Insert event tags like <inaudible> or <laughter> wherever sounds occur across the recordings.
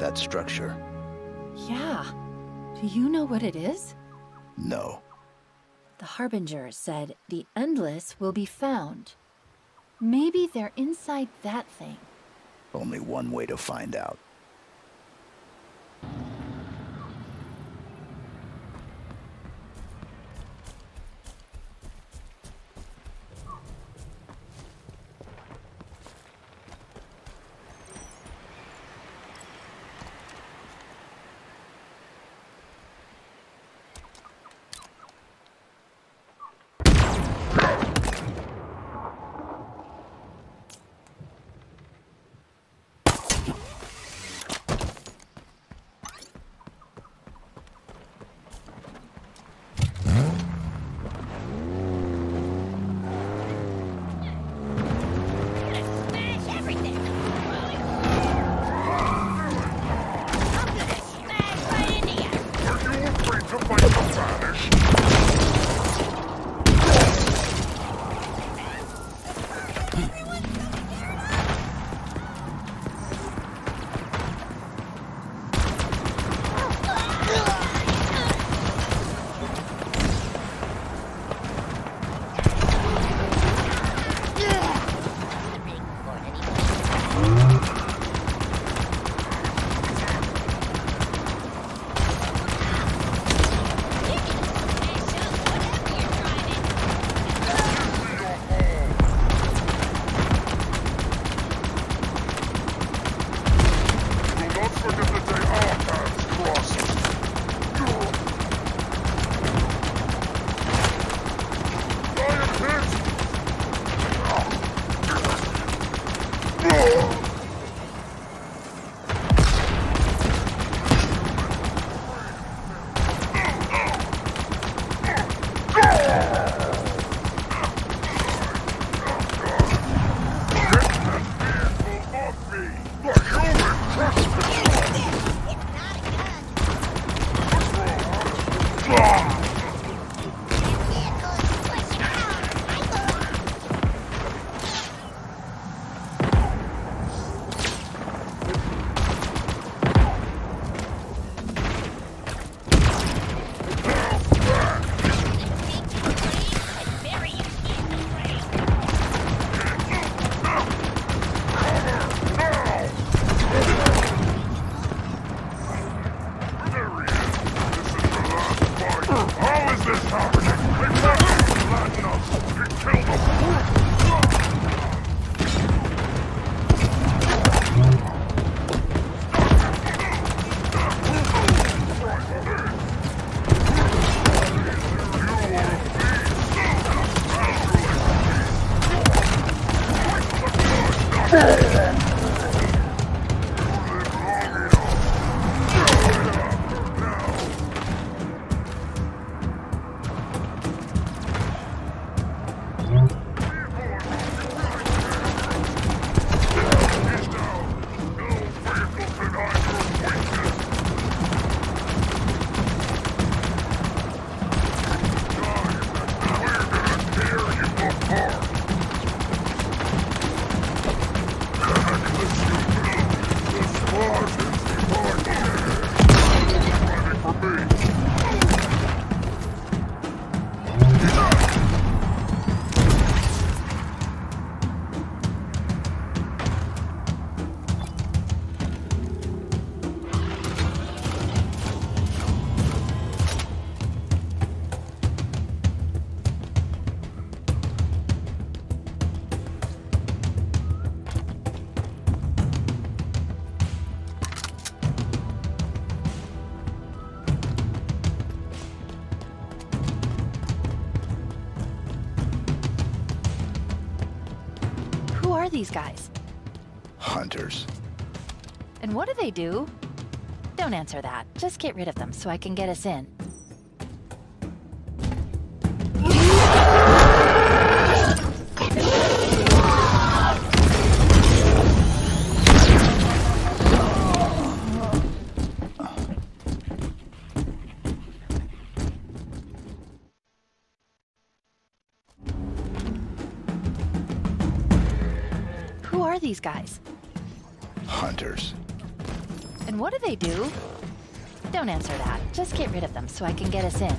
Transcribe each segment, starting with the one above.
that structure? Yeah. Do you know what it is? No. The Harbinger said the Endless will be found. Maybe they're inside that thing. Only one way to find out. He's these guys? Hunters. And what do they do? Don't answer that. Just get rid of them so I can get us in. These guys? Hunters. And what do they do? Don't answer that. Just get rid of them so I can get us in.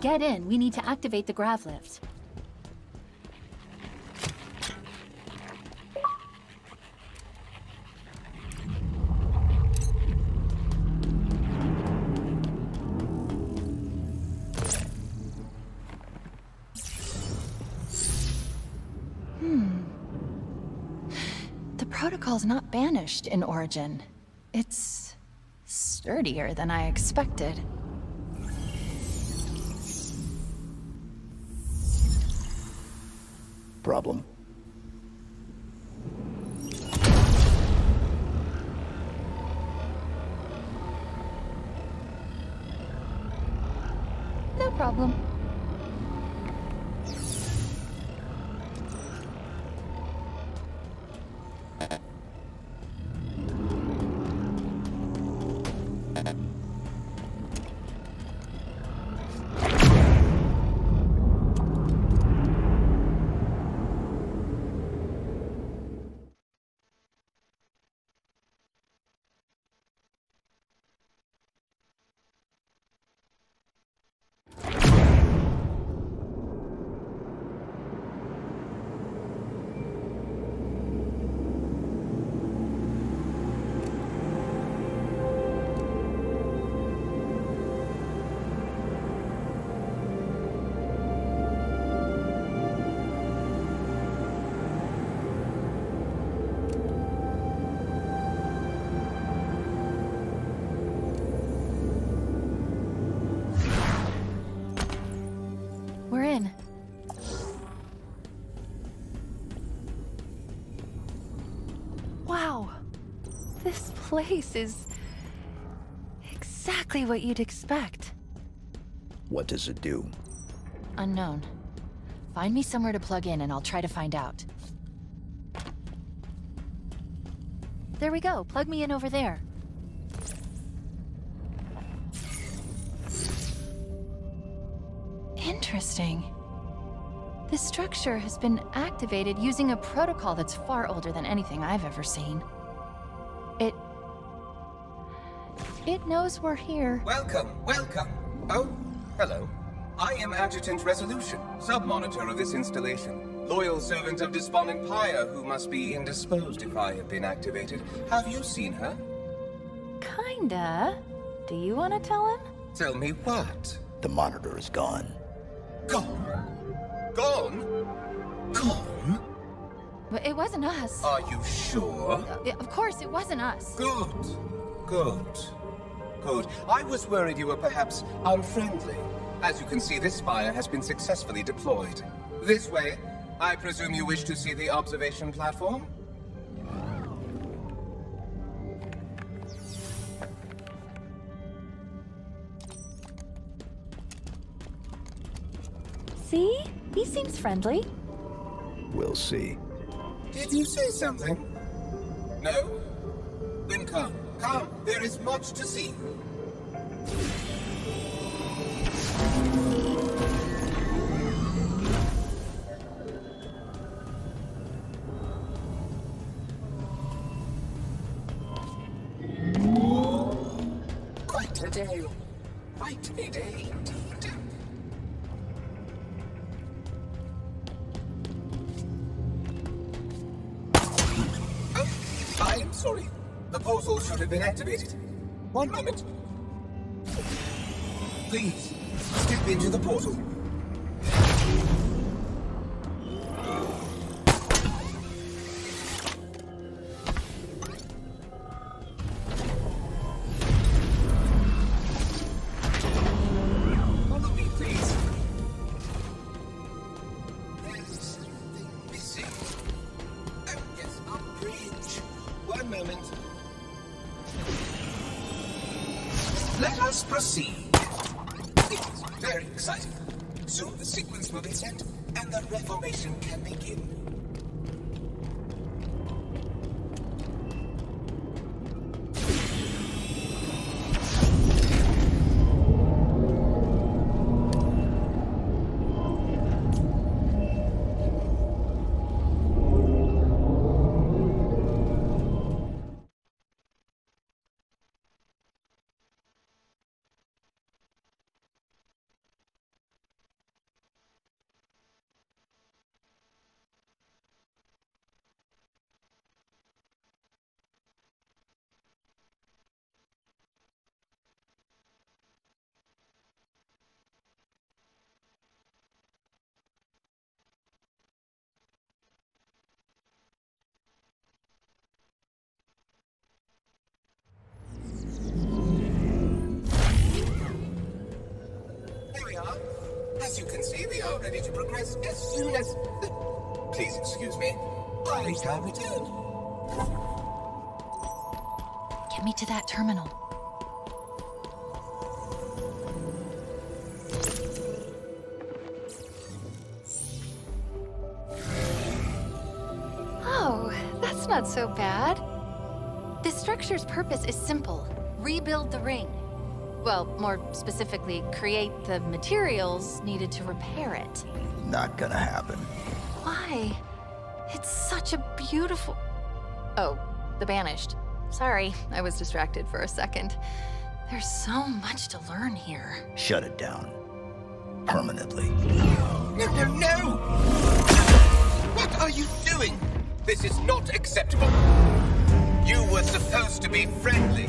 Get in, we need to activate the grav lift. Hmm. The protocol's not banished in Origin. It's sturdier than I expected. Problem. This place is exactly what you'd expect. What does it do? Unknown. Find me somewhere to plug in and I'll try to find out. There we go. Plug me in over there. Interesting. This structure has been activated using a protocol that's far older than anything I've ever seen. It... It knows we're here. Welcome, welcome. Oh, hello. I am Adjutant Resolution, sub-monitor of this installation. Loyal servant of Despondent Pyre, who must be indisposed if I have been activated. Have you seen her? Kinda. Do you want to tell him? Tell me what? The monitor is gone. Gone? Gone? Gone? But It wasn't us. Are you sure? Uh, Of course, it wasn't us. Good. Good. Good. I was worried you were perhaps unfriendly. As you can see, this spire has been successfully deployed. This way. I presume you wish to see the observation platform? See? He seems friendly. We'll see. Did you say something? No? Then come. Come. There is much to see. Sorry. The portal should have been activated. One moment. Please, step into the portal. Let us proceed. It is very exciting. Soon the sequence will be set, and the reformation can begin. Ready to progress as soon as... Please excuse me. I shall return. Get me to that terminal. Oh, that's not so bad. This structure's purpose is simple rebuild the ring. Well, more specifically, create the materials needed to repair it. Not gonna happen. Why? It's such a beautiful. Oh, the Banished. Sorry, I was distracted for a second. There's so much to learn here. Shut it down. Permanently. No, no, no! What are you doing? This is not acceptable. You were supposed to be friendly.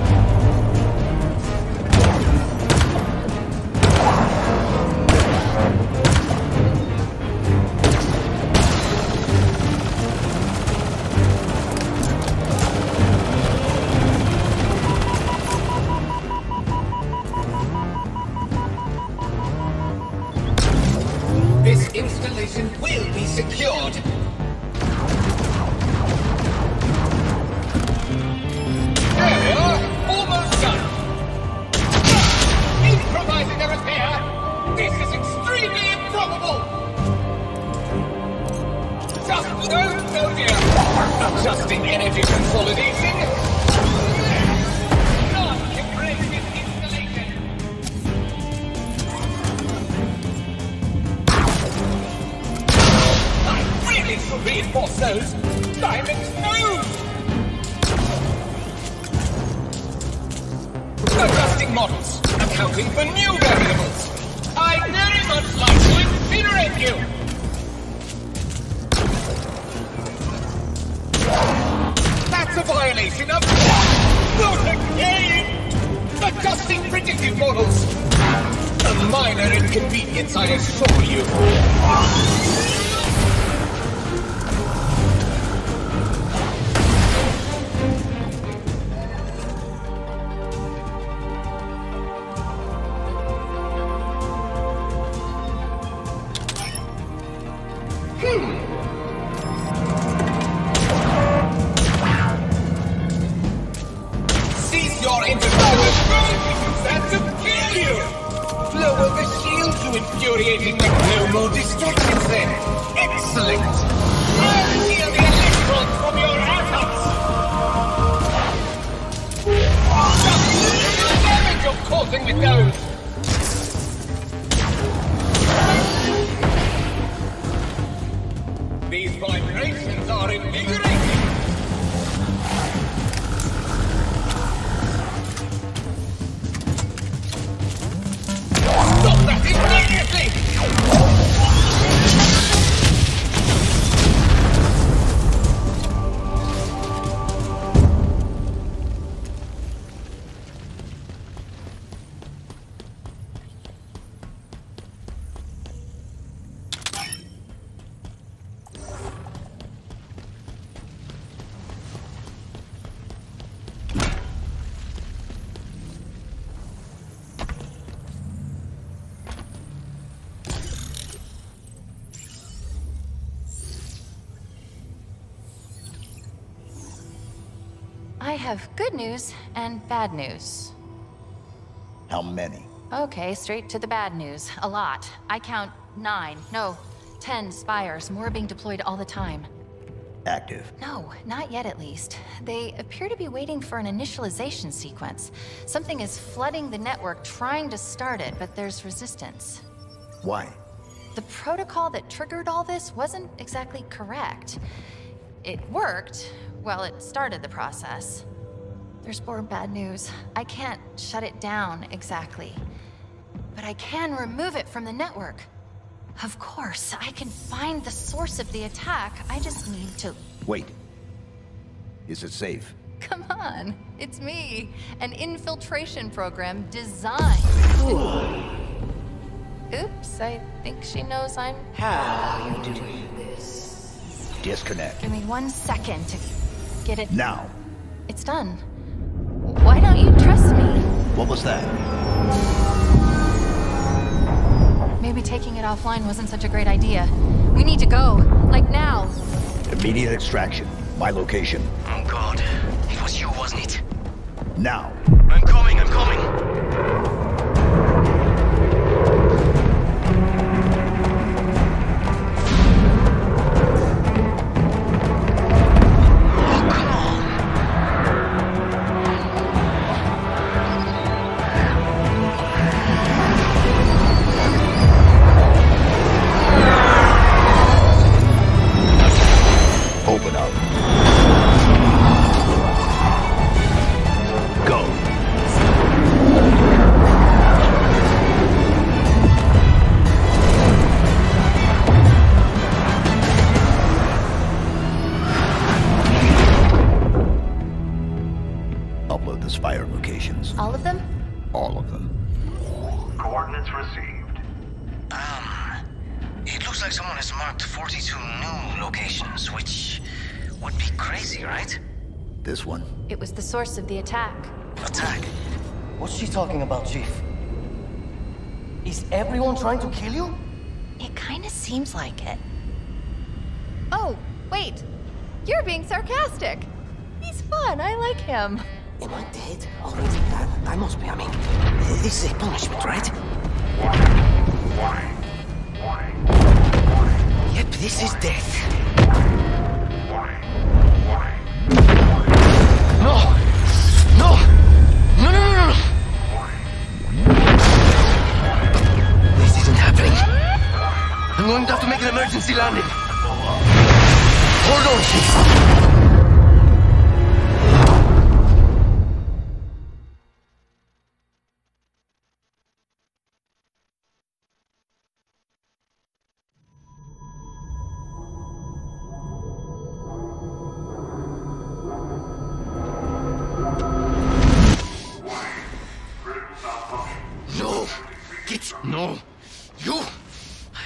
Adjusting energy consolidation. Not installation. I really should! Adjusting models, accounting for new variables. I very much like to incinerate you! Violation of... Not again! Adjusting predictive models. A minor inconvenience, I assure you. Shield, you infuriating neck. No more distractions then. Excellent! Now steal the electrons from your atoms! The damage you're causing with those! These vibrations are invigorating! It's have good news and bad news. How many? Okay, straight to the bad news. A lot. I count nine, no, ten spires, more being deployed all the time. Active. No, not yet at least. They appear to be waiting for an initialization sequence. Something is flooding the network, trying to start it, but there's resistance. Why? The protocol that triggered all this wasn't exactly correct. It worked, well, it started the process. There's more bad news. I can't shut it down exactly. But I can remove it from the network. Of course, I can find the source of the attack. I just need to. Wait. Is it safe? Come on, it's me. An infiltration program designed. <sighs> Oops, I think she knows I'm. How are you doing this? Disconnect. Give me one second to get it. Now. It's done. Why don't you trust me? What was that? Maybe taking it offline wasn't such a great idea. We need to go. Like now. Immediate extraction. My location. Oh god. It was you, wasn't it? Now. I'm coming, I'm coming! Coordinates received. Um, it looks like someone has marked 42 new locations, which would be crazy, right? This one. It was the source of the attack. Attack. What's she talking about, Chief? Is everyone trying to kill you? It kinda seems like it. Oh, wait. You're being sarcastic. He's fun. I like him. Am I dead already? I, I must be. I mean, this is a punishment, right? Yep, this is death. No! No! No, no, no, no! This isn't happening. I'm going to have to make an emergency landing. Hold on,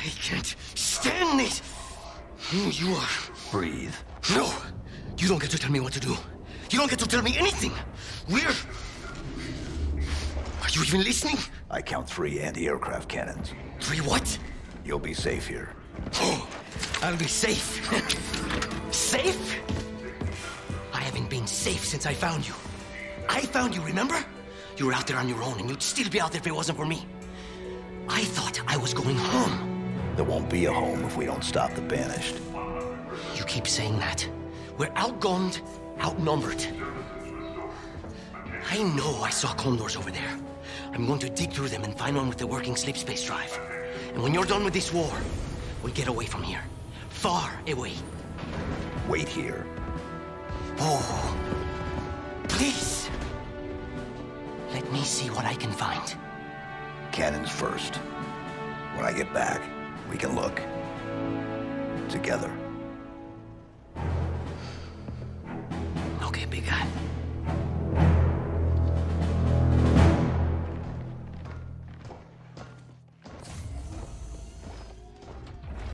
I can't stand this! Who you are? Breathe. No! You don't get to tell me what to do. You don't get to tell me anything. We're. Are you even listening? I count three anti-aircraft cannons. Three what? You'll be safe here. Oh, I'll be safe. safe? I haven't been safe since I found you. I found you, remember? You were out there on your own, and you'd still be out there if it wasn't for me. I thought I was going home. There won't be a home if we don't stop the Banished. You keep saying that. We're outgunned, outnumbered. I know I saw condors over there. I'm going to dig through them and find one with the working slipspace drive. And when you're done with this war, we'll get away from here. Far away. Wait here. Oh, please. Let me see what I can find. Cannons first. When I get back, we can look. Together.